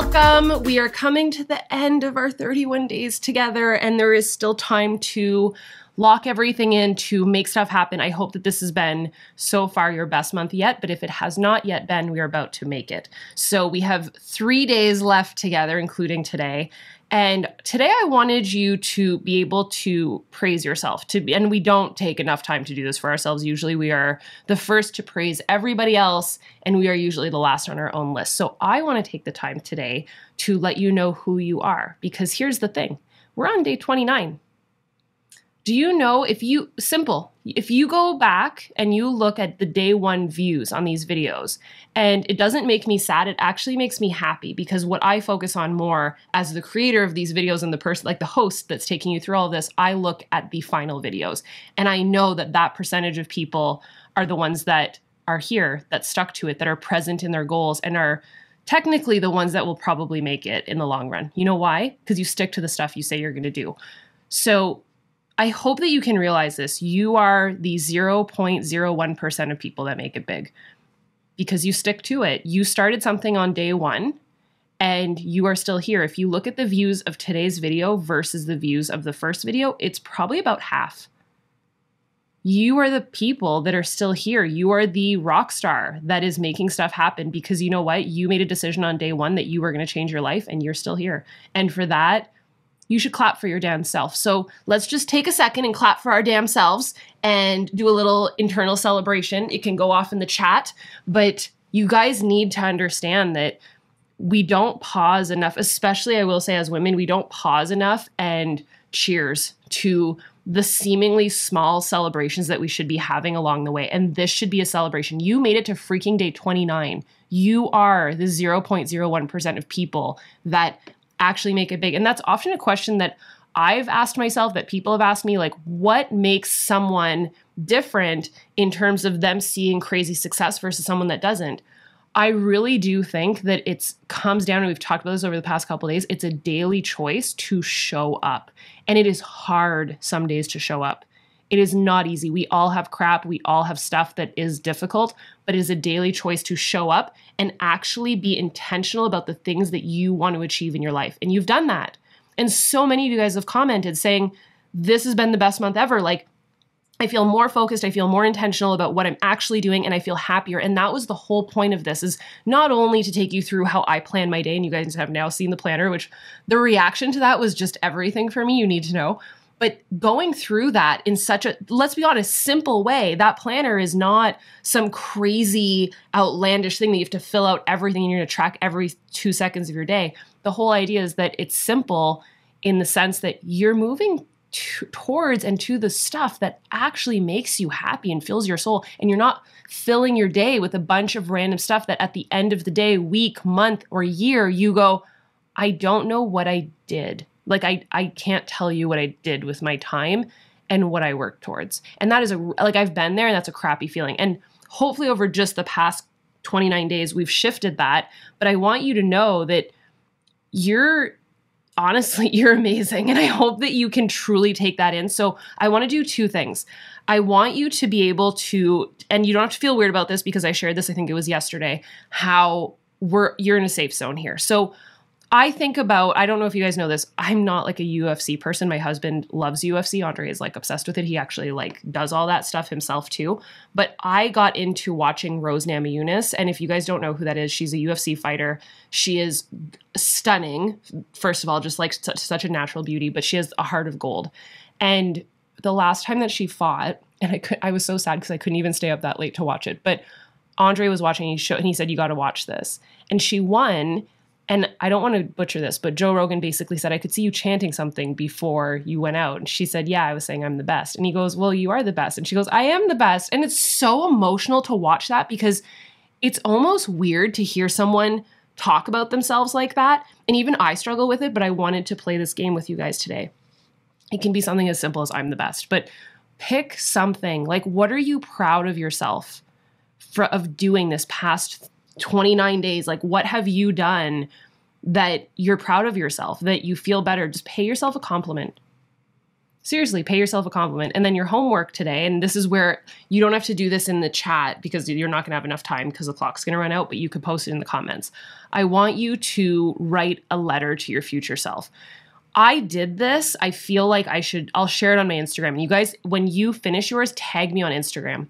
welcome. We are coming to the end of our 31 days together, and there is still time to lock everything in to make stuff happen. I hope that this has been so far your best month yet, but if it has not yet been, we are about to make it. So we have three days left together, including today. And today I wanted you to be able to praise yourself to be, and we don't take enough time to do this for ourselves. Usually we are the first to praise everybody else and we are usually the last on our own list. So I want to take the time today to let you know who you are because here's the thing. We're on day 29. Do you know if you, simple, if you go back and you look at the day one views on these videos, and it doesn't make me sad, it actually makes me happy because what I focus on more as the creator of these videos and the person, like the host that's taking you through all this, I look at the final videos. And I know that that percentage of people are the ones that are here, that stuck to it, that are present in their goals, and are technically the ones that will probably make it in the long run. You know why? Because you stick to the stuff you say you're going to do. So I hope that you can realize this. You are the 0.01% of people that make it big because you stick to it. You started something on day one and you are still here. If you look at the views of today's video versus the views of the first video, it's probably about half. You are the people that are still here. You are the rock star that is making stuff happen because you know what? You made a decision on day one that you were going to change your life and you're still here. And for that, you should clap for your damn self. So let's just take a second and clap for our damn selves and do a little internal celebration. It can go off in the chat, but you guys need to understand that we don't pause enough, especially I will say as women, we don't pause enough and cheers to the seemingly small celebrations that we should be having along the way. And this should be a celebration. You made it to freaking day 29. You are the 0.01% of people that actually make it big? And that's often a question that I've asked myself, that people have asked me, like, what makes someone different in terms of them seeing crazy success versus someone that doesn't? I really do think that it's comes down, and we've talked about this over the past couple days. It's a daily choice to show up, and it is hard some days to show up. It is not easy. We all have crap. We all have stuff that is difficult, but it is a daily choice to show up and actually be intentional about the things that you want to achieve in your life. And you've done that. And so many of you guys have commented saying, This has been the best month ever. Like, I feel more focused, I feel more intentional about what I'm actually doing and I feel happier. And that was the whole point of this is not only to take you through how I plan my day and you guys have now seen the planner, which the reaction to that was just everything for me, you need to know. But going through that in such a, let's be honest, simple way, that planner is not some crazy, outlandish thing that you have to fill out everything and you're going to track every two seconds of your day. The whole idea is that it's simple in the sense that you're moving to, towards and to the stuff that actually makes you happy and fills your soul. And you're not filling your day with a bunch of random stuff that at the end of the day, week, month, or year, you go, I don't know what I did like I I can't tell you what I did with my time and what I worked towards. And that is a like I've been there and that's a crappy feeling. And hopefully over just the past 29 days we've shifted that, but I want you to know that you're honestly you're amazing and I hope that you can truly take that in. So I want to do two things. I want you to be able to and you don't have to feel weird about this because I shared this I think it was yesterday how we're you're in a safe zone here. So I think about, I don't know if you guys know this, I'm not like a UFC person. My husband loves UFC. Andre is like obsessed with it. He actually like does all that stuff himself too. But I got into watching Rose Namajunas. And if you guys don't know who that is, she's a UFC fighter. She is stunning, first of all, just like such, such a natural beauty, but she has a heart of gold. And the last time that she fought, and I could, I was so sad because I couldn't even stay up that late to watch it. But Andre was watching, he showed, and he said, You got to watch this. And she won and I don't want to butcher this, but Joe Rogan basically said, I could see you chanting something before you went out. And she said, Yeah, I was saying I'm the best. And he goes, Well, you are the best. And she goes, I am the best. And it's so emotional to watch that because it's almost weird to hear someone talk about themselves like that. And even I struggle with it, but I wanted to play this game with you guys today. It can be something as simple as I'm the best, but pick something like what are you proud of yourself for, of doing this past 29 days like what have you done that you're proud of yourself that you feel better just pay yourself a compliment Seriously, pay yourself a compliment. And then your homework today, and this is where you don't have to do this in the chat because you're not going to have enough time because the clock's going to run out, but you could post it in the comments. I want you to write a letter to your future self. I did this. I feel like I should, I'll share it on my Instagram. You guys, when you finish yours, tag me on Instagram.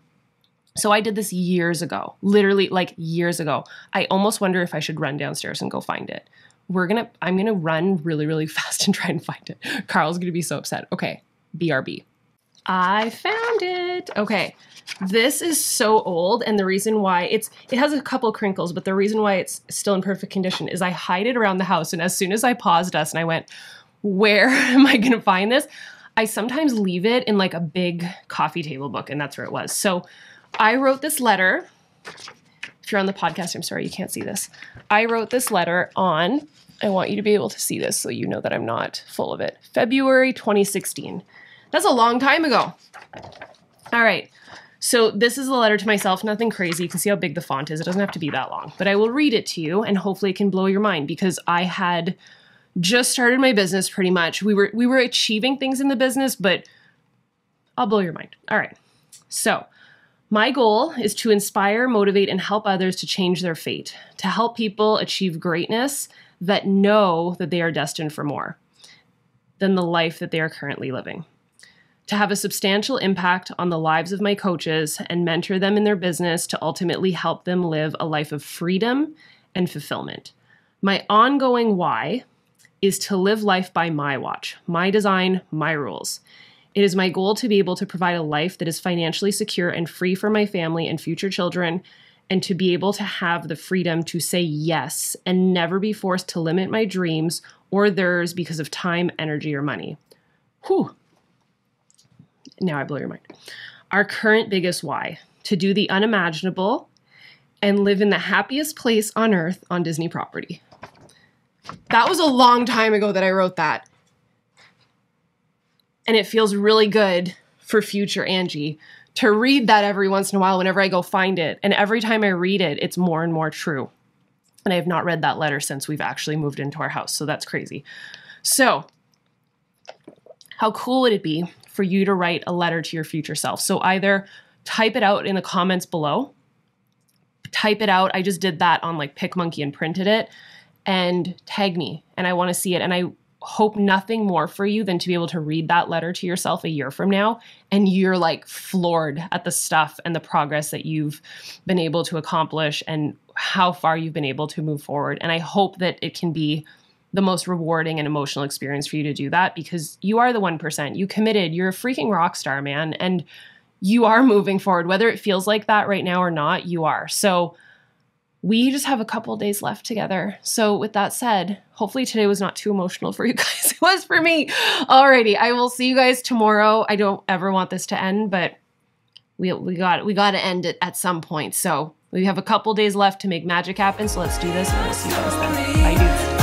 So I did this years ago, literally like years ago. I almost wonder if I should run downstairs and go find it. We're gonna i'm gonna run really really fast and try and find it. Carl's gonna be so upset. Okay brb i found it. Okay this is so old and the reason why it's it has a couple crinkles but the reason why it's still in perfect condition is i hide it around the house and as soon as i paused us and i went where am i gonna find this? I sometimes leave it in like a big coffee table book and that's where it was. So i wrote this letter if you're on the podcast, I'm sorry you can't see this. I wrote this letter on, I want you to be able to see this so you know that I'm not full of it. February 2016. That's a long time ago. All right. So this is a letter to myself, nothing crazy. You can see how big the font is. It doesn't have to be that long, but I will read it to you and hopefully it can blow your mind because I had just started my business pretty much. We were we were achieving things in the business, but I'll blow your mind. All right. So, my goal is to inspire, motivate, and help others to change their fate, to help people achieve greatness that know that they are destined for more than the life that they are currently living. To have a substantial impact on the lives of my coaches and mentor them in their business to ultimately help them live a life of freedom and fulfillment. My ongoing why is to live life by my watch, my design, my rules. It is my goal to be able to provide a life that is financially secure and free for my family and future children, and to be able to have the freedom to say yes and never be forced to limit my dreams or theirs because of time, energy, or money. Whew. Now I blow your mind. Our current biggest why to do the unimaginable and live in the happiest place on earth on Disney property. That was a long time ago that I wrote that and it feels really good for future Angie to read that every once in a while whenever I go find it. And every time I read it, it's more and more true. And I have not read that letter since we've actually moved into our house. So that's crazy. So, how cool would it be for you to write a letter to your future self? So, either type it out in the comments below, type it out. I just did that on like PicMonkey and printed it, and tag me. And I want to see it. And I hope nothing more for you than to be able to read that letter to yourself a year from now and you're like floored at the stuff and the progress that you've been able to accomplish and how far you've been able to move forward. And I hope that it can be the most rewarding and emotional experience for you to do that because you are the 1%. You committed, you're a freaking rock star, man. And you are moving forward. Whether it feels like that right now or not, you are. So, we just have a couple days left together. So, with that said, hopefully today was not too emotional for you guys. it was for me. Alrighty, I will see you guys tomorrow. I don't ever want this to end, but we we got we got to end it at some point. So we have a couple days left to make magic happen. So let's do this, and we'll see you guys then. Bye, dudes.